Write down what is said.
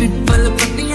people